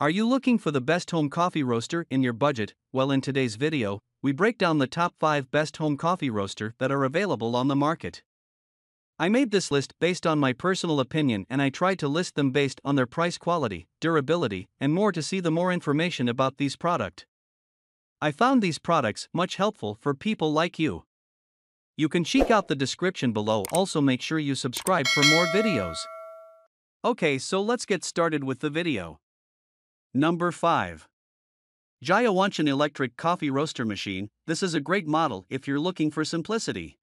Are you looking for the best home coffee roaster in your budget? Well, in today's video, we break down the top 5 best home coffee roaster that are available on the market. I made this list based on my personal opinion and I tried to list them based on their price quality, durability, and more to see the more information about these product. I found these products much helpful for people like you. You can check out the description below also make sure you subscribe for more videos. Okay so let's get started with the video. Number 5. Jaya Electric Coffee Roaster Machine. This is a great model if you're looking for simplicity.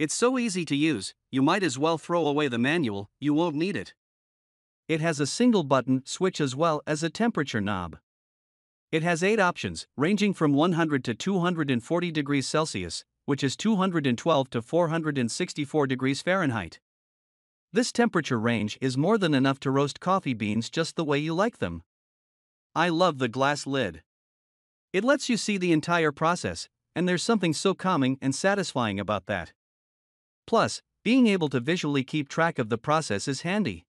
It's so easy to use, you might as well throw away the manual, you won't need it. It has a single button switch as well as a temperature knob. It has 8 options, ranging from 100 to 240 degrees Celsius, which is 212 to 464 degrees Fahrenheit. This temperature range is more than enough to roast coffee beans just the way you like them. I love the glass lid. It lets you see the entire process, and there's something so calming and satisfying about that. Plus, being able to visually keep track of the process is handy.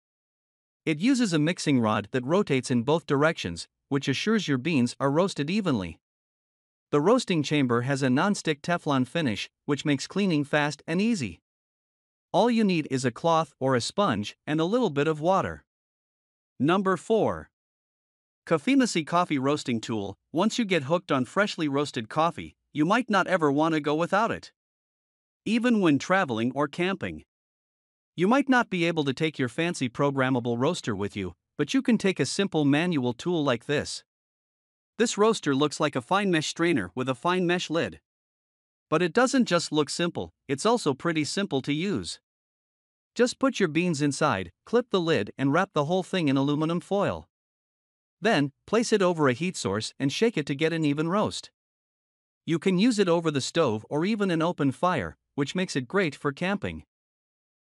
It uses a mixing rod that rotates in both directions, which assures your beans are roasted evenly. The roasting chamber has a non-stick Teflon finish, which makes cleaning fast and easy. All you need is a cloth or a sponge and a little bit of water. Number 4. CAFEMASY Coffee Roasting Tool. Once you get hooked on freshly roasted coffee, you might not ever want to go without it. Even when traveling or camping. You might not be able to take your fancy programmable roaster with you, but you can take a simple manual tool like this. This roaster looks like a fine mesh strainer with a fine mesh lid. But it doesn't just look simple, it's also pretty simple to use. Just put your beans inside, clip the lid, and wrap the whole thing in aluminum foil. Then, place it over a heat source and shake it to get an even roast. You can use it over the stove or even an open fire, which makes it great for camping.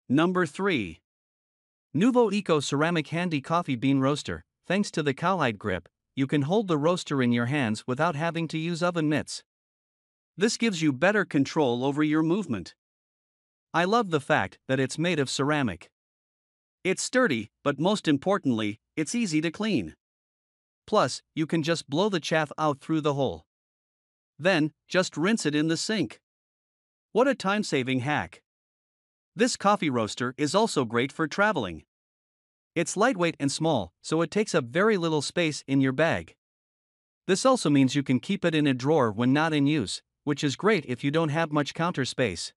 Number 3. Nuvo Eco Ceramic Handy Coffee Bean Roaster. Thanks to the cowhide grip, you can hold the roaster in your hands without having to use oven mitts. This gives you better control over your movement. I love the fact that it's made of ceramic. It's sturdy, but most importantly, it's easy to clean. Plus, you can just blow the chaff out through the hole. Then, just rinse it in the sink. What a time saving hack! This coffee roaster is also great for traveling. It's lightweight and small, so it takes up very little space in your bag. This also means you can keep it in a drawer when not in use, which is great if you don't have much counter space.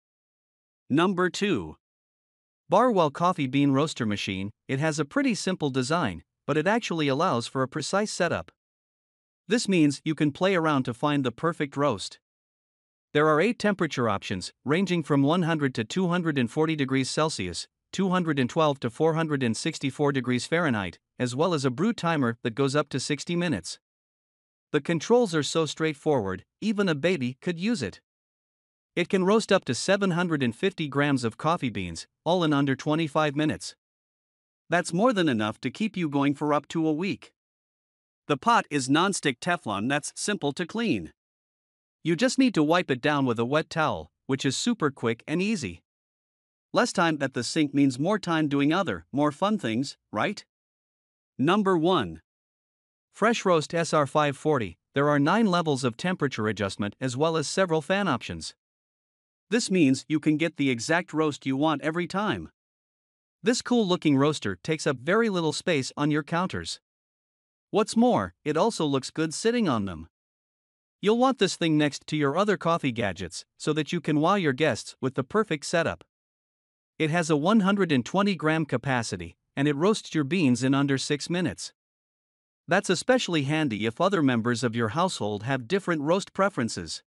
Number 2. Barr Well Coffee Bean Roaster Machine. It has a pretty simple design, but it actually allows for a precise setup. This means you can play around to find the perfect roast. There are 8 temperature options, ranging from 100 to 240 degrees Celsius, 212 to 464 degrees Fahrenheit, as well as a brew timer that goes up to 60 minutes. The controls are so straightforward, even a baby could use it. It can roast up to 750 grams of coffee beans, all in under 25 minutes. That's more than enough to keep you going for up to a week. The pot is non-stick Teflon that's simple to clean. You just need to wipe it down with a wet towel, which is super quick and easy. Less time at the sink means more time doing other, more fun things, right? Number 1. Fresh Roast SR540. There are 9 levels of temperature adjustment as well as several fan options. This means you can get the exact roast you want every time. This cool looking roaster takes up very little space on your counters. What's more, it also looks good sitting on them. You'll want this thing next to your other coffee gadgets so that you can wow your guests with the perfect setup. It has a 120 gram capacity, and it roasts your beans in under 6 minutes. That's especially handy if other members of your household have different roast preferences.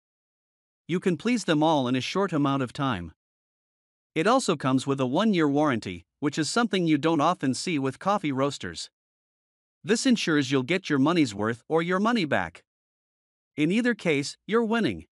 You can please them all in a short amount of time. It also comes with a one year warranty, which is something you don't often see with coffee roasters. This ensures you'll get your money's worth or your money back. In either case, you're winning.